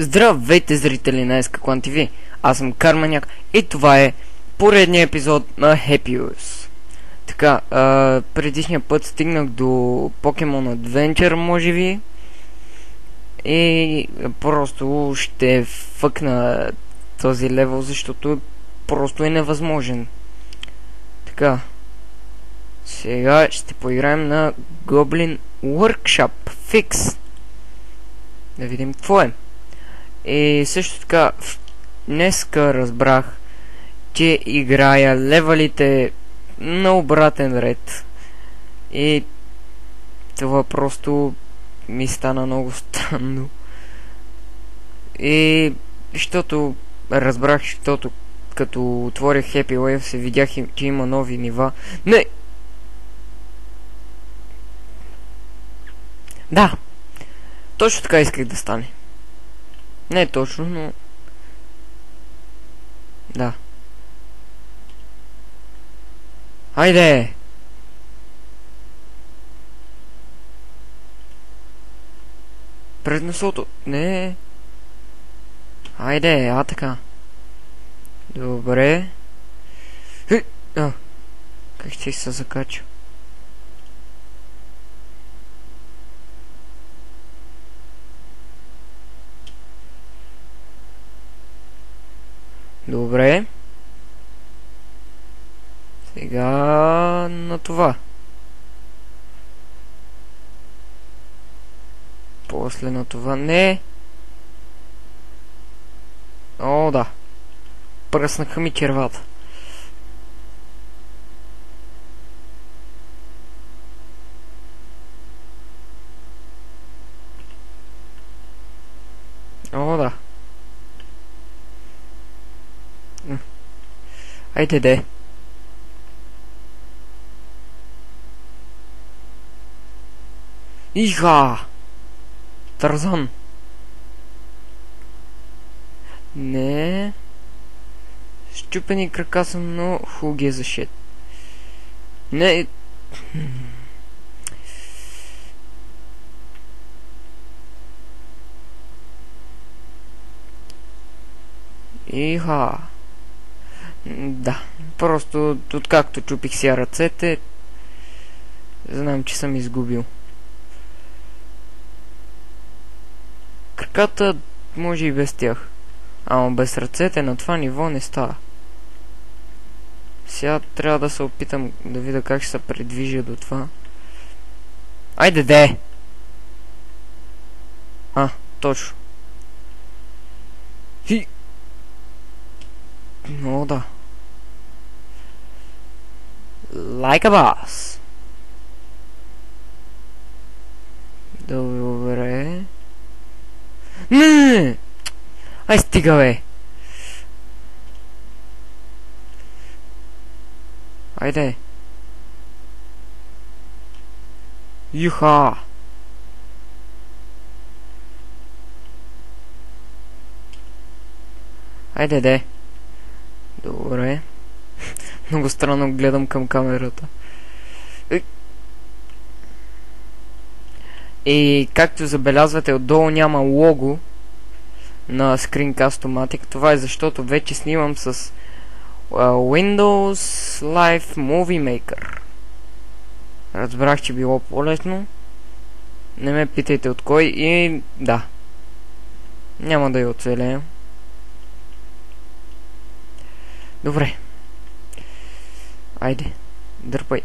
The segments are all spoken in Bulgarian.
Здравейте, зрители на SK TV! Аз съм Карманяк и това е поредният епизод на Happy Wheels. Така, а, предишния път стигнах до Pokemon Adventure, може би. И просто ще фъкна този левел, защото просто е невъзможен. Така. Сега ще поиграем на Goblin Workshop Fix. Да видим какво е. И също така, днеска разбрах, че играя левалите на обратен ред. И това просто ми стана много странно. И защото разбрах, защото като отворих Happy Wave се видях, че има нови нива. Не! Да! Точно така исках да стане. Не е точно, но... Да. Хайде! Пред носото. Не. Хайде, а така. Добре. Хи! А. Как ще се закача? Добре. Сега на това. После на това. Не! О, да. Пръснаха ми червата. О, да. Де. Иха! Тарзан. Не. Щупени крака съм, но хуги е за шит. Не. Иха. Да, просто откакто чупих си ръцете, знам, че съм изгубил. Краката може и без тях. Ама без ръцете на това ниво не става. Сега трябва да се опитам да видя как ще се предвижа до това. Айде де! А, точно. Хи! О, да. Like a boss. Добре. Не! Ай, стига, бе! Айде. Юха! Айде, де. Добре. Много странно гледам към камерата. И както забелязвате, отдолу няма лого на Screencast-O-Matic. Това е защото вече снимам с uh, Windows Live Movie Maker. Разбрах, че било по-лесно. Не ме питайте от кой и да. Няма да я оцелея. Добре. Айде. Дърпай.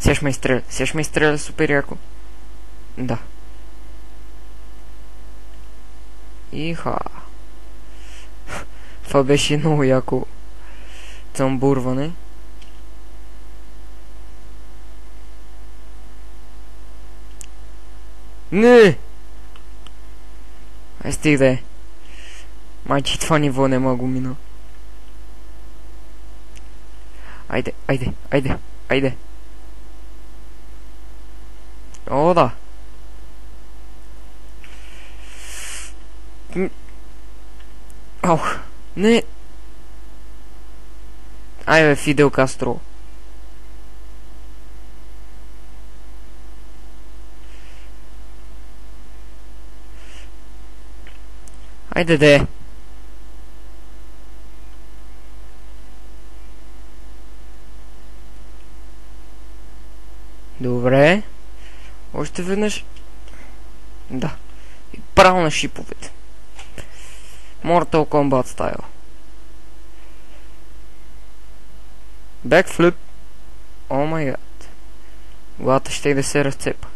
Сега ме изстреля. Сега ще ме изстреля супер яко. Да. Иха. Това беше много яко цъмбурване. Не! Ай стих да е. Майче, това ниво не мога го мина. Айде, айде, айде, айде. О, да. Ох, не. Ай, бе, Фидел Кастро. Айде де. Добре. Още веднъж. Да. И право на шиповете. Mortal Kombat стайл. Бекфлип. О май гад. Главата ще и да се разцепа.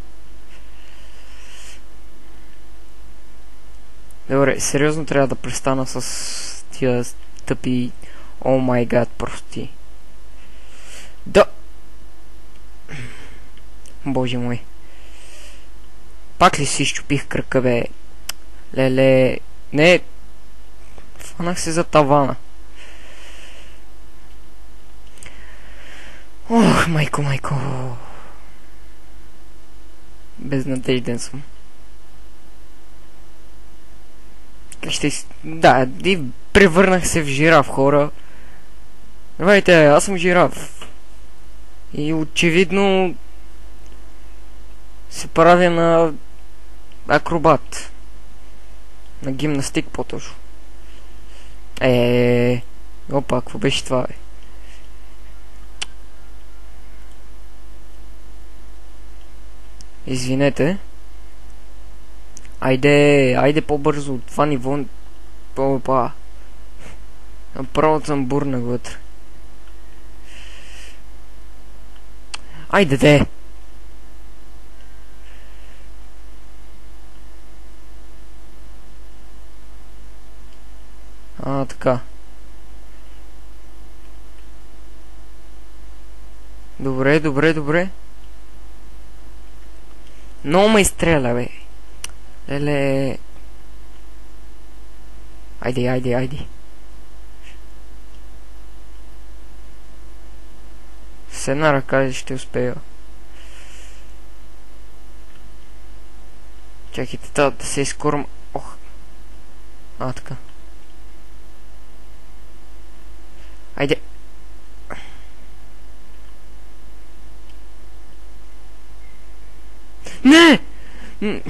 Добре, сериозно трябва да престана с тия тъпи О май гад прости. Да. Боже мой. Пак ли си щупих кръка, бе? Леле... Не... Фанах се за тавана. Ох, майко, майко. Безнадежден съм. Ще... Да, и превърнах се в жираф, хора. Давайте, аз съм жираф. И очевидно се правя на акробат. На гимнастик по-точно. Е, опа, какво беше това, бе? Извинете. Айде, айде по-бързо от това ниво. Опа. Направо съм бурнах вътре. Айде де! А, така. Добре, добре, добре. Но ме изстреля, бе. Леле... Айде, айде, айде. С една ръка ще успея. Чакайте, да се изкорм... Ох. А, така. あいて。ねえうん。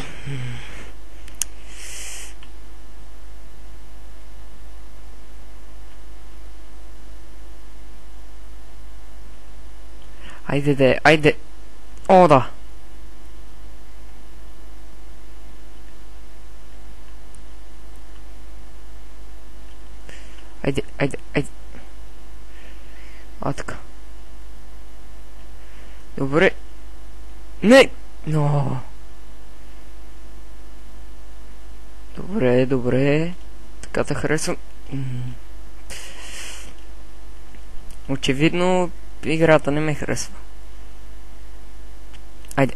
あいてて、あいて、おーだ。あいて、あいて、あいて。А, така. Добре. Не! Но. Добре, добре. Така да харесвам. Очевидно играта не ме харесва. Айде.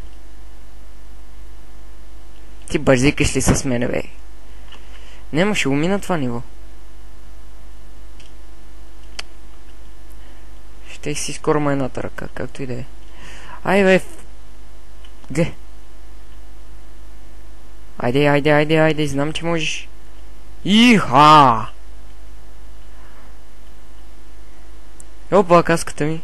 Ти бързикаш ли с мене, бе? Нема, ще умина това ниво. Ще си скоро едната ръка, както и да е. Ай, бе. Ге. Айде, айде, айде, айде, знам, че можеш. Иха! Опа, каската ми.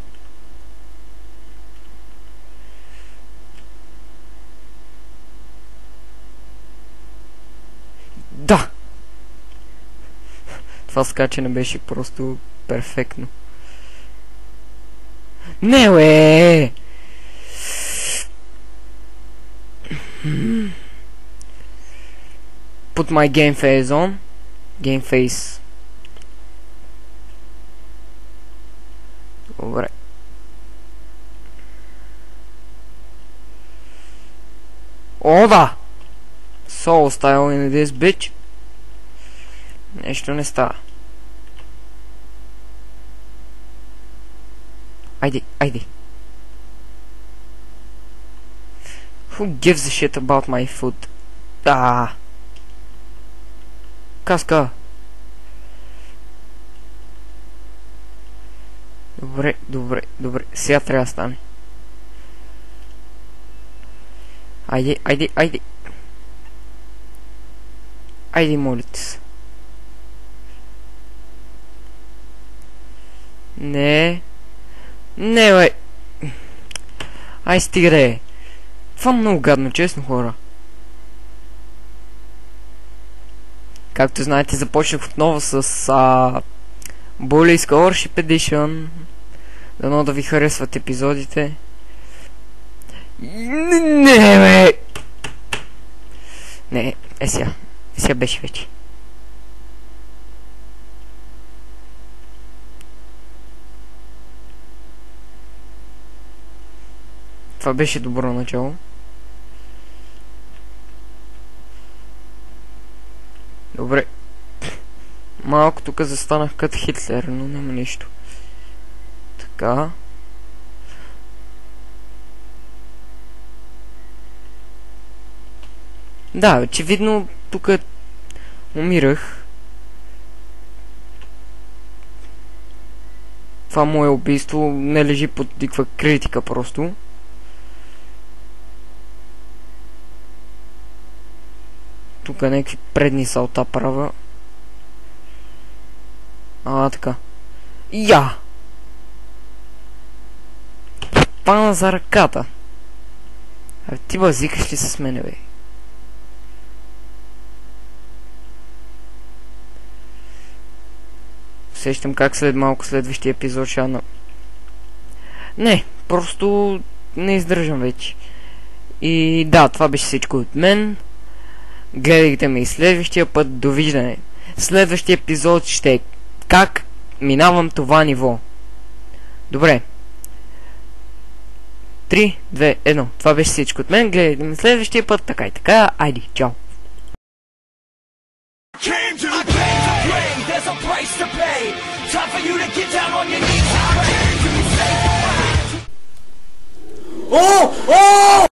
Да! Това скачане беше просто перфектно. Не, бе! Put my game face on. Game face. Добре. О, да! Soul style in this bitch. Нещо не става. Айде, айде. Who gives a shit about my food? Ah. Каска. Добре, добре, добре. Сега трябва да стане. Айде, айде, айде. Айде, молите се. Не. Не, бе. Ай, стига да е. Това много гадно, честно хора. Както знаете, започнах отново с а, Bully Scholarship Edition. Дано да ви харесват епизодите. Не, бе! Не, е сега. Е сега беше вече. Това беше добро начало. Добре. Малко тук застанах като Хитлер, но няма нищо. Така. Да, очевидно тук умирах. Това мое убийство не лежи под никаква критика просто. Тук някакви предни салта права. А, така. Я! Пана за ръката. А ти базикаш ли с мене, бе? Сещам как след малко следващия епизод ще на... Не, просто не издържам вече. И да, това беше всичко от мен. Гледайте ме и следващия път. Довиждане. Следващия епизод ще е как минавам това ниво. Добре. 3, 2, 1. Това беше всичко от мен. Гледайте ме следващия път. Така и така. Айди, чао. Came to play, to play, there's a price to pay. Time for you to get down on your knees and pray. Oh! Oh!